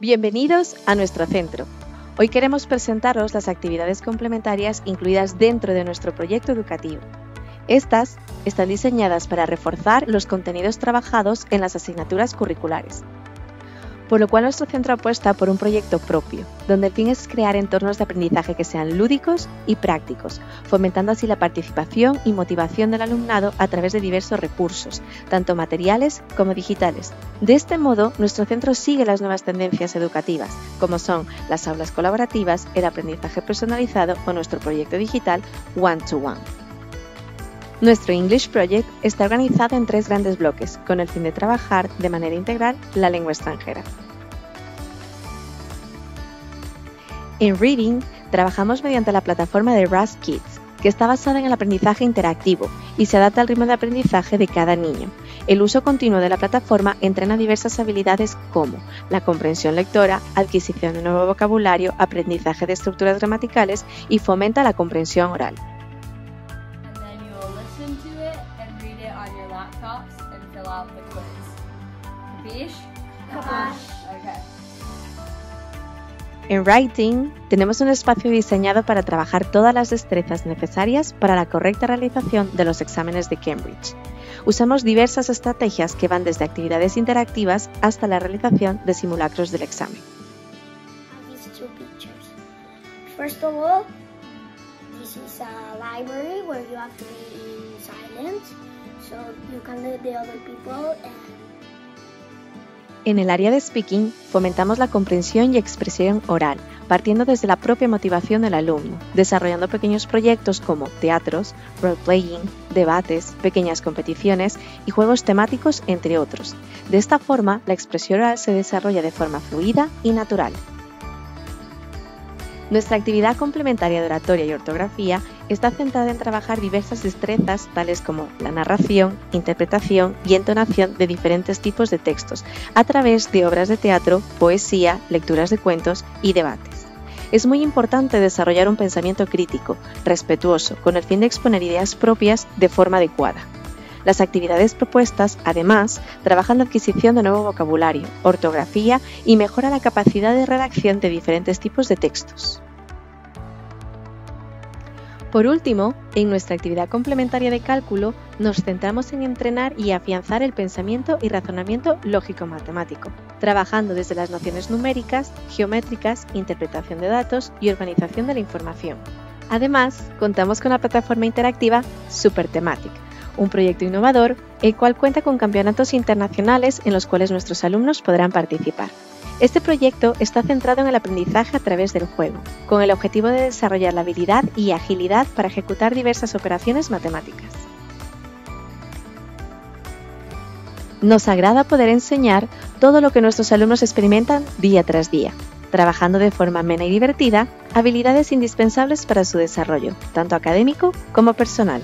Bienvenidos a nuestro centro. Hoy queremos presentaros las actividades complementarias incluidas dentro de nuestro proyecto educativo. Estas están diseñadas para reforzar los contenidos trabajados en las asignaturas curriculares, por lo cual nuestro centro apuesta por un proyecto propio, donde el fin es crear entornos de aprendizaje que sean lúdicos y prácticos, fomentando así la participación y motivación del alumnado a través de diversos recursos, tanto materiales como digitales. De este modo, nuestro centro sigue las nuevas tendencias educativas, como son las aulas colaborativas, el aprendizaje personalizado o nuestro proyecto digital One to One. Nuestro English Project está organizado en tres grandes bloques, con el fin de trabajar de manera integral la lengua extranjera. En Reading, trabajamos mediante la plataforma de Rust Kids, que está basada en el aprendizaje interactivo y se adapta al ritmo de aprendizaje de cada niño. El uso continuo de la plataforma entrena diversas habilidades como la comprensión lectora, adquisición de nuevo vocabulario, aprendizaje de estructuras gramaticales y fomenta la comprensión oral. En Writing tenemos un espacio diseñado para trabajar todas las destrezas necesarias para la correcta realización de los exámenes de Cambridge. Usamos diversas estrategias que van desde actividades interactivas hasta la realización de simulacros del examen. First of all, this is a library where you have to be in silence, so you can let the other people and en el área de speaking fomentamos la comprensión y expresión oral, partiendo desde la propia motivación del alumno, desarrollando pequeños proyectos como teatros, role-playing, debates, pequeñas competiciones y juegos temáticos, entre otros. De esta forma, la expresión oral se desarrolla de forma fluida y natural. Nuestra actividad complementaria de oratoria y ortografía está centrada en trabajar diversas destrezas tales como la narración, interpretación y entonación de diferentes tipos de textos a través de obras de teatro, poesía, lecturas de cuentos y debates. Es muy importante desarrollar un pensamiento crítico, respetuoso, con el fin de exponer ideas propias de forma adecuada. Las actividades propuestas, además, trabajan la adquisición de nuevo vocabulario, ortografía y mejora la capacidad de redacción de diferentes tipos de textos. Por último, en nuestra actividad complementaria de cálculo nos centramos en entrenar y afianzar el pensamiento y razonamiento lógico-matemático, trabajando desde las nociones numéricas, geométricas, interpretación de datos y organización de la información. Además, contamos con la plataforma interactiva SuperThematic, un proyecto innovador, el cual cuenta con campeonatos internacionales en los cuales nuestros alumnos podrán participar. Este proyecto está centrado en el aprendizaje a través del juego, con el objetivo de desarrollar la habilidad y agilidad para ejecutar diversas operaciones matemáticas. Nos agrada poder enseñar todo lo que nuestros alumnos experimentan día tras día, trabajando de forma amena y divertida habilidades indispensables para su desarrollo, tanto académico como personal.